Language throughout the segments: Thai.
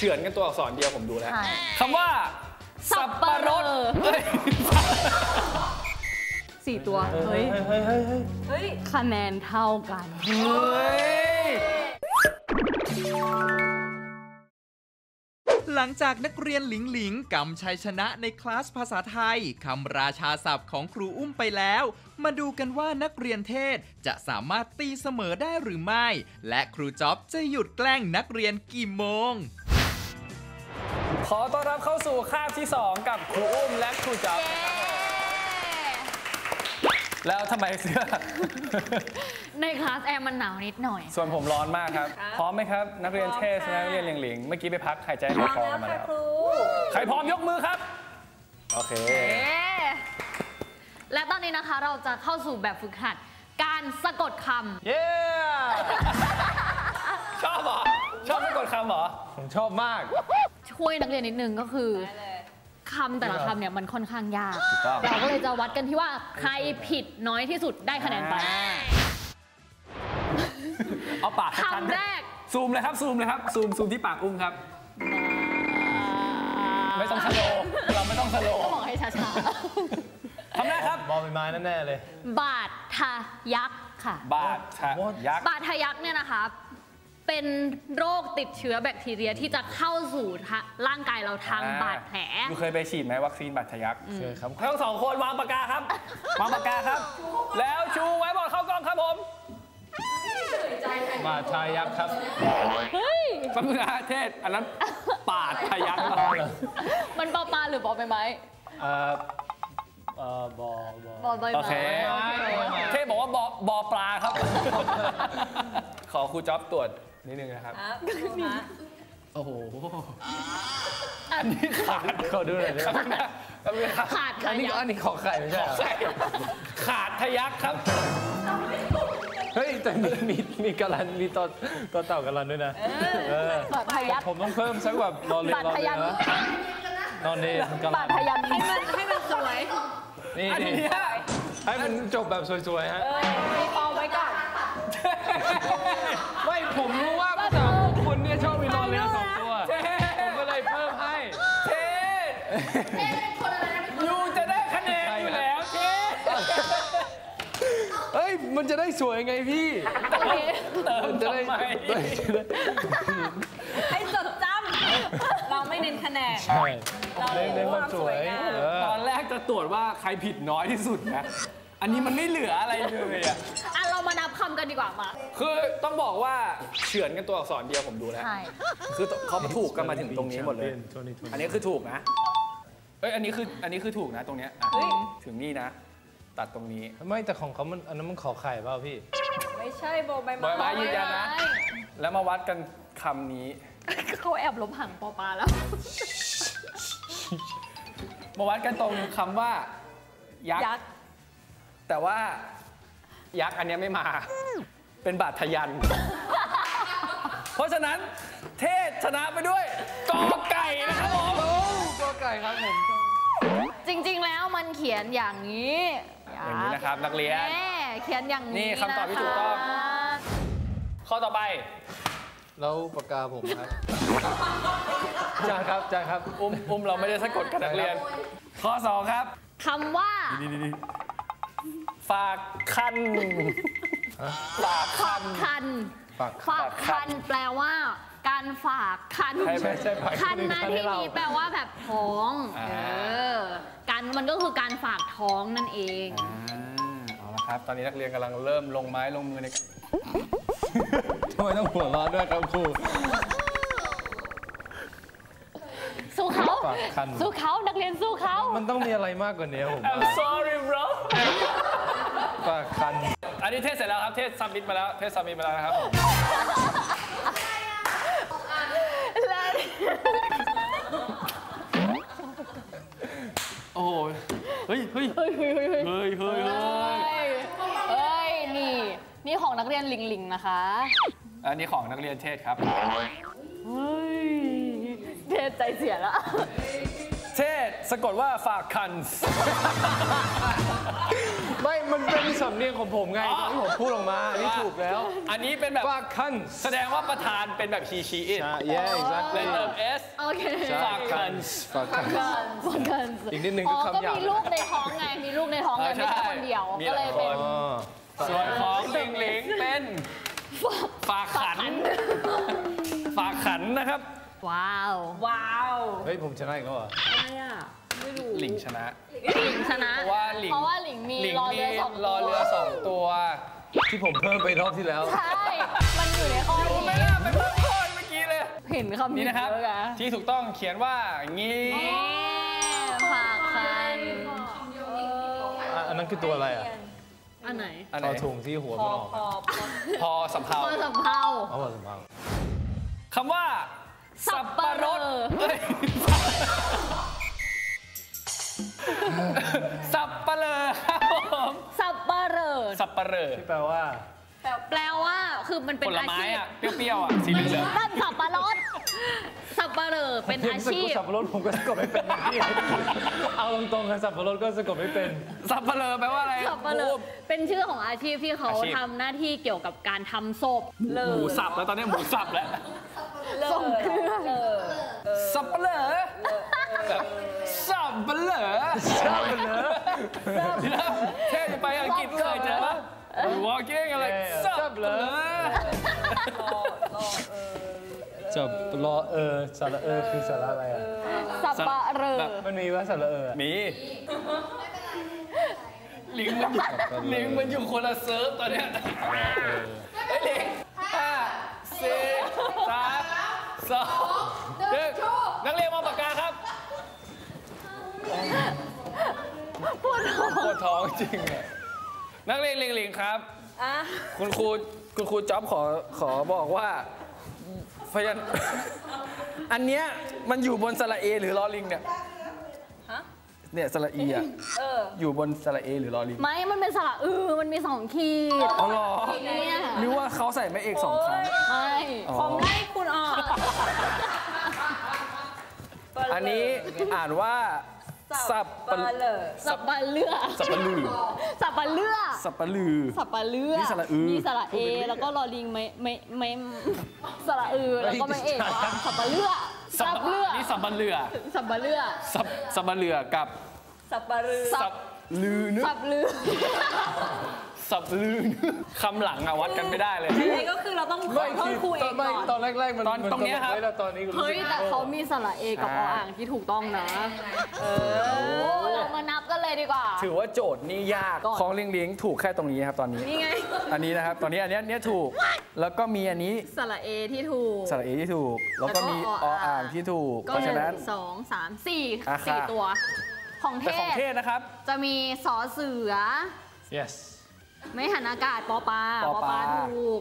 ฉือนกันตัวอักษรเดียวผมดูแล้วใช่คำว่า สับปะรดเฮ้ยสี่ตัวเฮ้ยเฮ้ยเฮ้ยเฮ้ย เฮ้ย คะแนนเท่ากัน เฮ้ย หลังจากนักเรียนหลิงหลิงกำชัยชนะในคลาสภาษาไทยคำราชาศัพท์ของครูอุ้มไปแล้ว มาดูกันว่านักเรียนเทศจะสามารถตีเสมอได้หรือไม่ และครูจ๊อบจะหยุดแกล้งนักเรียนกี่โมง ขอต้อนรับเข้าสู่คาบที่ 2 กับครูอุ้มและครูจ๊อบนะครับผมแล้วทำไมเสื้อ ในคลาสแอร์มันหนาวนิดหน่อย ส่วนผมร้อนมากครับ พร้อมไหมครับ นักเรียนเทศและนักเรียนหลิงหลิง เมื่อกี้ไปพักหายใจหายคอมาแล้ว ใครพร้อมยกมือครับ โอเคเอ๊ะและตอนนี้นะคะเราจะเข้าสู่แบบฝึกหัด การสะกดคเย้ ชอบเหรอ ชอบไม่กดคำเหรอ ผมชอบมากำ ช่วยนักเรียนนิดนึงก็คือคำแต่ละคำเนี่ยมันค่อนข้างยากถูกต้องเราก็เลยจะวัดกันที่ว่าใครผิดน้อยที่สุดได้คะแนนไป เอาปากชัดๆคำแรก ซูมเลยครับซูมเลยครับ ซูมซูมที่ปากอุ้มครับ ไม่ต้องสโลว์เราไม่ต้องสโลว์ก็บอกให้ช้าคำแรกครับบอลใบไม้แน่ๆเลยๆบาดทะยักค่ะ บาดทะยักษ์บาดทะยักเนี่ยนะคะ เป็นโรคติดเชื้อแบคทีเรียที่จะเข้าสู่ทะร่างกายเราทางบาดแผลดูเคยไปฉีดไหมวัคซีนบาดทะยักษ์เคยครับทั้งสองคนวางปากกาครับ วางปากกาครับ แล้วชูไว้บอร์ดเข้ากล้องครับผมบาชายยักษ์ครับเฮ้ยแป๊บนึงนะเทศ อันนั้นปาดทะยักษ์มันปอปลาหรือปอใบไม้เอ่อเอ่อบอบปอใบไม้โอเคเทศบอกว่าบอบอปลาครับ ขอครูจ๊อบตรวจ นิดนึงนะครับโอ้โห อันนี้ขาดขอดูหน่อยได้ครับไหมนะแป๊บนึงนะครับขาดอัค่ะนนี้ยักอันษ์นี้ขอไข่ไม่ใช่เหรอใช่ขาดทะยักครับ เฮ้ยแต่มีมีมีกะลันมีตัวตัวเต่ากะลันด้วยนะเออบาดทะยักผมต้องเพิ่มสักแบบรอเรียนบาดรอทะเรียัยนนนะนอนเนนกะบาลัดนทะยันให้มันให้มันสวยนี่อันนี่เนี้ยให้มันจบแบบสวยๆฮะ มีป มันจะได้สวยไงพี่โอเคเติมมันจะได้ทำไมให้จดจำเราไม่เน้นคะแนนใช่เราเล่นเล่นความสวยความสวยงามเออตอนแรกจะตรวจว่าใครผิดน้อยที่สุดนะอันนี้มันไม่เหลืออะไรเลยอะอะ เรามานับคำกันดีกว่ามา คือต้องบอกว่าเฉือนกันตัวอักษรเดียวผมดูแล้ว ใช่ คือเขาถูกกันมาถึงตรงนี้หมดเลยโทนี่โทนี่อันนี้คือถูกนะ เอ้ย อันนี้คือ อันนี้คือถูกนะตรงเนี้ยอะเฮ้ยถึงนี่นะ ตัดตรงนี้ ไม่แต่ของเขามันอันนั้นมันขอไข่เปล่าพี่ ไม่ใช่โบใบใบไม้ไม้ยืนยันนะ แล้วมาวัดกันคำนี้ เขาแอบลบห่างปอปลาแล้ว มาวัดกันตรงคำว่า ยักษ์ยักษ์แต่ว่า ยักษ์อันเนี้ยไม่มา เป็นบาดทะยัน เพราะฉะนั้นเทศชนะไปด้วยกอไก่นะครับผมตัวไก่ครับผมจริง ๆ แล้วมันเขียนอย่างนี้ อย่างนี้นะครับนักเรียนแม่เขียนอย่างนี้นี่คำตอบที่ถูกต้องนะคะข้อต่อไป แล้วปากกาผมครับจานครับจานครับ อุ้มอุ้มเราไม่ได้สะกดกับนักเรียน ข้อสองครับคำว่า ฝากคันฝากคันคันฝากฝากคัน แปลว่า การฝากคันใช่ไหมใช่ฝากคันคนอื่นนะคันให้ที่เรานี้แปลว่าแบบท้องอ่า เออการมันก็คือการฝากท้องนั่นเอง อ่าเอาละครับ ตอนนี้นักเรียนกำลังเริ่มลงไม้ลงมือใน ทำไมต้องหัวเร้อนด้วยครับครู สู้เขาฝากคัน สู้เขานักเรียนสู้เขา มันต้องมีอะไรมากกว่านี้ผม I'm sorry bro ฝากคัน อันนี้เทศเสร็จแล้วครับ เทศ submit มาแล้ว เทศ submit มาแล้วนะครับผม ยเฮ้ยเฮ้ยเฮ้ยเฮ้ยเฮ้ยเฮ้ยเฮ้ยเฮ้ยเฮ้ยนี่นี่ของนักเรียนหลิงหลิงนะคะ อันนี้ของนักเรียนเทศครับ เฮ้ยเทศใจเสียแล้วเทศสะกดว่าฝากคันไม่ มันเป็นสำเนียงของผมไงตอนที่ผมพูดออกมาอันนี่ถูกแล้วอันนี้เป็นแบบฝากคันแสดงว่าประธานเป็นแบบ he she it ใช่ yeah เลย exactly เติม s โอเคฝากคันฝากคันฟังกันอีกนิดนึงอ๋ก็อคำก็หยาบมีลูกในท้องไง มีลูกในท้องไงเออไม่ใช่ใช่คนเดียวมีก็หเลลายยคเป็นอ๋อส่วนของหลิงหลิงเป็นฝากขัน ฝากขันนะครับ ว้าว ว้าว เฮ้ย ผมชนะอีกแล้วเหรออะไรอะไม่รู้หลิงชนะ หลิงชนะ เพราะว่าหลิง เพราะว่าหลิงมีหลิงรอมีเรือสองรอเรือสองตัว ที่ผมเพิ่มไปรอบที่แล้ว ใช่ มันอยู่ในข้อรู้ไหมนี้ล่ะเป็นเพิ่มข้อเมื่อกี้เลย เห็นคำนี่นะครับ เยอที่ถูกต้องเขียนว่างี้เอ๊ะฝากคันอะอันนั้นคือตัวอะไรอะอันไหนอันไหนเอาถุงที่หัวพมันอออกพอพอพอสำเภาพอสัมเภาเอามาสัมภาษณ์คำว่า สับปะรดเอ้ยสับปะเลอครับ ผมสับปะเหรอสับปะเลอที่แปลว่า แปลว่าคือมันเป็นผลอาไม้ชีพอะเปรี้ยวๆอะสีเหลืองนั่นสับปะรดสับปะเหรอเป็นอาชีพ สับปะรดผมก็สะกดไม่เป็นนะพี่เอาตรงๆกันสับปะรดก็สะกดไม่เป็น ๆสับปะเลอแปลว่าอะไรสับปะเหรอเป็นชื่อของอาชีพที่เขาอาชีพ ทำหน้าที่เกี่ยวกับการทำศพหมูสับแล้วตอนนี้หมูสับแล้วเลิกเออสับปะเลอแบบสับปะเลอสับปะเลอ แค่จะไปอังกฤษเคยเจอปะ walking อะไรเออสับเลอจับรอเออสาระเออคือสาระอะไรอะสับปะเรอมันมีว่าสระเออมีลิงมันลิงมันอยู่คนละเซิร์ฟตอนเนี้ยเฮ้ยลิงห้าสี่สามสองหนึ่งนักเรียนมองปากกาครับ ปวดท้องปวดท้องจริงอะนักเรียนลิงลิงครับ อะคุณครูคุณครูจ๊อบขอขอบอกว่าพยันอันเนี้ยมันอยู่บนสระเอหรือลอลิงเนี่ยฮะ เนี่ยสระอีอะเออ อยู่บนสระเอหรือลอลิงไม่ มันเป็นสระอือ มันมีสองขีดอ๋อเหรอเนี่ยนึกว่าเขาใส่ไม่เอกสองครั้ง ไม่อ๋อ ผมไล่คุณออกอันนี้อ่านว่า สับปะเลอสับปะเลือสับปะลือสับปะเลือสับปะลือสับปะเลือนี่สระอือมีสระเอ แล้วก็รอลิงไม่ไม่ไม่สระอือแล้วก็ไม่เอกสับปะเลือสับเลือนี่สับปะเลือสับปะเลือสับสับปะเลือกับ สับปะรือสับลือนึกสับลือ สับลือนึกคำหลังอะวัดกันไม่ได้เลยอะไรก็คือเราต้องขอโทษครูเอตอนงไม่ก่อนตอนแรกๆมันตอนตรงเนี้ยครับมัแล้วตอนนี้ก็รู้เฮ้ยสึกแต่เขามีสระเอกับออ่าอ่างที่ถูกต้องนะเออเรามานับกันเลยดีกว่า ถือว่าโจทย์นี่ยากก่อนของลิงลิงถูกแค่ตรงนี้ครับตอนนี้นี่ไงอันนี้นะครับตอนนี้อันเนี้ยเนี้ยถูก แล้วก็มีอันนี้สระเอที่ถูกสระเอที่ถูก แล้วก็มีแล้วอก็ออ่างอ่างที่ถูกก็เพราะหฉะนึ่นั้นงสองสามสี่อะสี่ค่ะตัวของเทแต่ของศเทศนะครับ จะมีสอเสือ yes ไม่หันอากาศปอปลาปอปลาถูก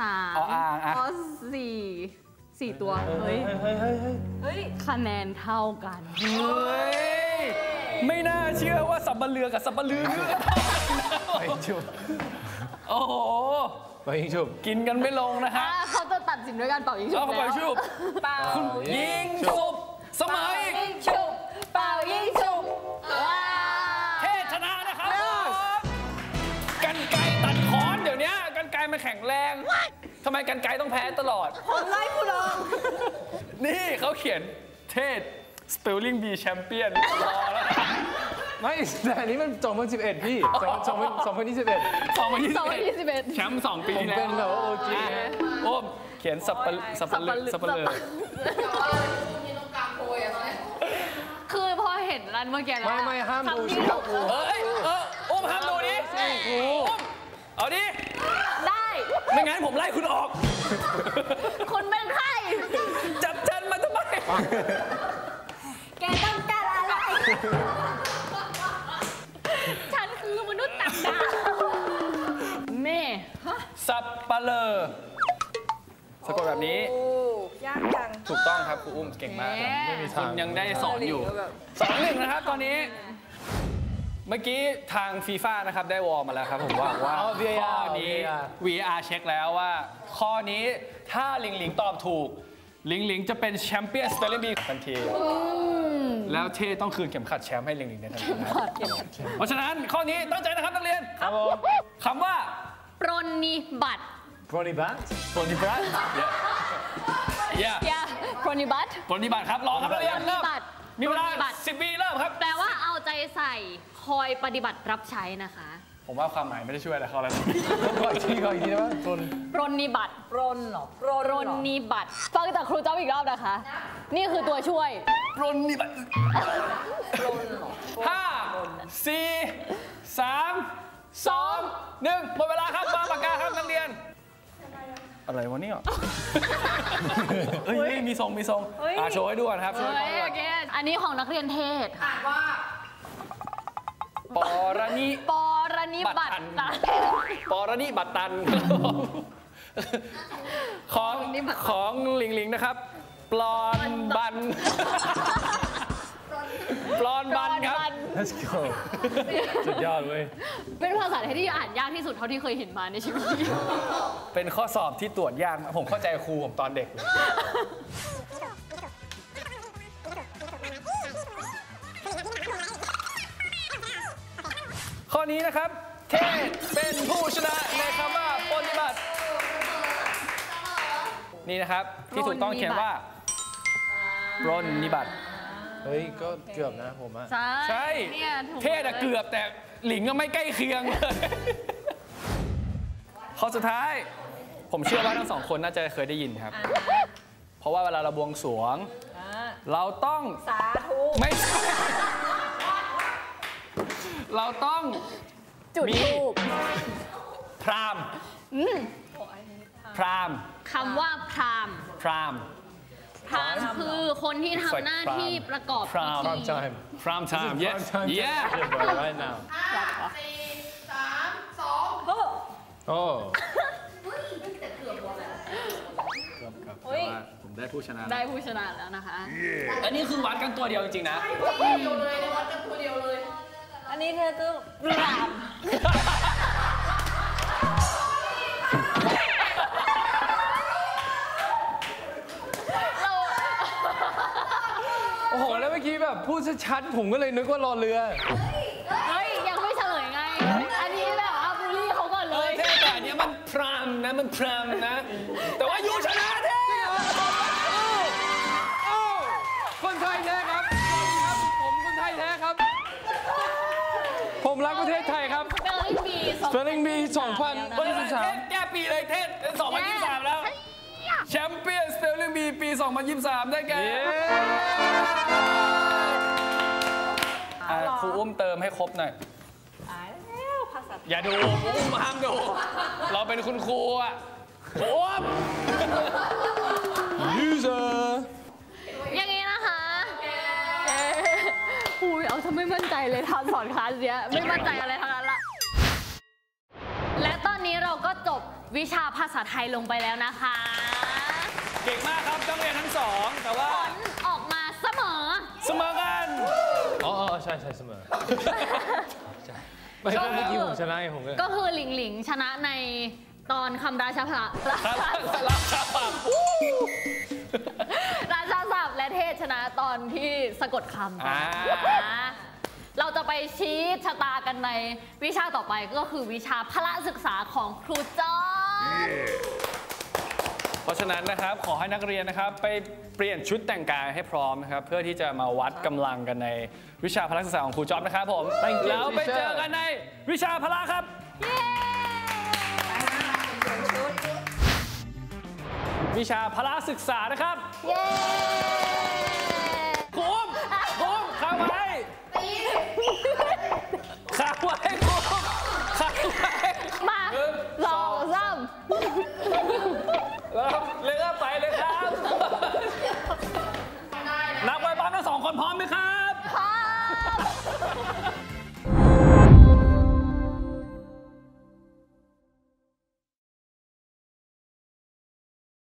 สามออ่างอะ ปอสี่สี่ตัว เฮ้ย เฮ้ยเฮ้ยเฮ้ยเฮ้ยคะแนนเท่ากัน เฮ้ย ไม่น่าเชื่อว่าสับปะเลือกับสับปะลือเนื้อไปชุบโอ้โห ไปยิงชุบ กินกันไม่ลงนะฮะอะเขาจะตัดสินด้วยการเป่ายิงฉุบเอาเข้าไปแล้วชุบ เปล่ายิงสุบเสมออีกยิงฉุบ งแรงทำไมกันไกรต้องแพ้ตลอด ผมไล่คุณออกนี่เขาเขียนเทศ spelling bee champion รอแล้วนะไม่แต่อันนี้มัน2011 พี่2021สองพันสองพันยี่ยี่สิบสิบเอ็ดแชมป์สองปีผมที่แล้เป็วนแบบว่า OG อะโอ้มเขียนสับปะสับปะเลอสับปะเลอคือพอเห็นรันเมื่อกี้แล้วไม่ไม่ห้ามดูคำสิที่ครัถูบกครูเอ้ยเออโอ้มห้ามดูดิโอ้มเอาดิได้ ไม่งั้นผมไล่คุณออก คุณเป็นใคร จับฉันมาทำไม แกต้องการอะไร ฉันคือมนุษย์ต่างดาวแม่สับปะเลอสะกดแบบนี้โอ้ยากจัง ถูกต้องครับครูอุ้มเก่งมากครับไม่มีคุณยังได้สอนอยู่แบบสองหนึ่งนะครับตอนนี้ เมื่อกี้ทางฟีฟ่านะครับได้วอลมาแล้วครับผมว่าว่าเอา VAR ข้อนี้ VAR VR เช็คแล้วว่า ข้อนี้ถ้าหลิงหลิงตอบถูก หลิงหลิงจะเป็น champion Spelling Bee ทันที แล้วเทศต้องคืนเข็มขัดแชมป์ให้หลิงหลิงในทันทีนะเพราะฉะนั้นข้อนี้ตั้งใจนะครับนักเรียนครับผมคำว่าปรนนิบัติโปรนิบัตโปรนิบัติเย้อย่าปรนนิบัติโปรนิบัติครับรอครับนักเรียนเริ่มบัติ มีเวลาปรนนิบัติ10วิเริ่มครับ แปลว่าเอาใจใส่คอยปฏิบัติรับใช้นะคะ ผมว่าความหมายไม่ได้ช่วยอะไรเขาแล้วนะ ขออีกทีขออีกทีได้ไหมโปรนปรนนิบัติปรนเหรอปรนปรนนิบัติฟังจากครูจ้อบอีกรอบนะคะ นี่คือตัวช่วยโปรนิบัติห้าสี่สามสองหนึ่งหมดเวลาครับวางปากกาครับนักเรียน อะไรวะเนี่ยเฮ้ยมีทรงมีทรงอะโชว์ให้ดูก่อนครับโชว์เฮ้ให้ยดูก่โออนเคอันนี้ของนักเรียนเทศค่ะปอระนิปรนิบัติบัตรปอระนิบัตตันของของหลิงหลิงนะครับ ปลอนบัน ปลอนบันครับ let's go สุดยอดเว้ย เป็นภาษาไทยที่อ่านยากที่สุดเท่าที่เคยเห็นมาในชีวิตนี้เป็นข้อสอบที่ตรวจยากมากผมเข้าใจครูผมตอนเด็กเลยข้อนี้นะครับ เทศเป็นผู้ชนะในคำว่าปฏิบัติ นี่นะครับที่ถูกต้องเขียนว่าปรนนิบัติ เฮ้ย ก็เกือบนะผมอะใช่ใช่เนี่ยถูกเทศอะเกือบแต่หลิงก็ไม่ใกล้เคียงเลยข้อสุดท้าย ผมเชื่อว่าทั้งสองคนน่าจะเคยได้ยินครับ เพราะว่าเวลาเราบวงสรวง เราต้องสาธุไม่ใช่เราต้องจุดมีทูบพรามพรามคำว่าพราหมณ์พราม พราหมณ์คือคนที่ทำหน้าที่ประกอบพราหมณ์พิธี time time พรามไทม์ yes time yeah right now โอ้เฮ้ยผมได้ผู้ชนะได้ผู้ชนะแล้วนะคะ อันนี้คือวัดกันตัวเดียวจริงๆนะอันนี้เธอต้องปราบ ดชัดๆผมก็เลยนึกว่ารอเรือ เฮ้ย ยังไม่เฉลยไง อันนี้แบบว่าบูลลี่เขาก่อนเอเลอย เท่แต่อันเนี้ยมันพรามนะมันพรามนะ แต่ว่ายูชนะเท่คนไทยแท้ครับครับ ผมคนไทยแท้ครับ ผมรักประเทศไทยครับ เบลลี่บี Spelling Bee เพราะฉะนั้น2023เทศแก้ปีเลยเทศ2023แล้ว แชมเปี้ยนสเปลลิงบีปี 2023 ได้แก่เย้อะครูอุ้มเติมให้ครบหน่อย ตายแล้วภาษาอย่าดูครูอุ้มห้ามดู เราเป็นคุณครูอะครูอุ้ม user อย่างนี้นะคะเอ๊ะอุ้ยเอาทำไม่มั่นใจเลยทำสอนคลาสเนี้ยไม่มั่นใจอะไรทั้งนั้นละ และตอนนี้เราก็จบ วิชาภาษาไทยลงไปแล้วนะคะเก่งมากครับต้องเรียนทั้งสอง แต่ว่าผลออกมาเสมอ เสมอกันอ๋ออ๋อใช่ใช่เสมอใช่ไม่เมื่อกี้ผมชนะไงผมก็ก็คือหลิงหลิงชนะในตอนคำราชาพระครับรับครับราชาศัพท์และเทศชนะตอนที่สะกดคำอ่านะเราจะไปชี้ชะตากันในวิชาต่อไปก็คือวิชาพละศึกษาของครูจอม เพราะฉะนั้นนะครับขอให้นักเรียนนะครับ ไปเปลี่ยนชุดแต่งกายให้พร้อมนะครับ เพื่อที่จะมาวัดกำลังกันในวิชาพละศึกษาของครูจ๊อบนะครับผม Thank you, แล้วไป teacher เจอกันในวิชาพละครับ วิชาพละศึกษานะครับ เย้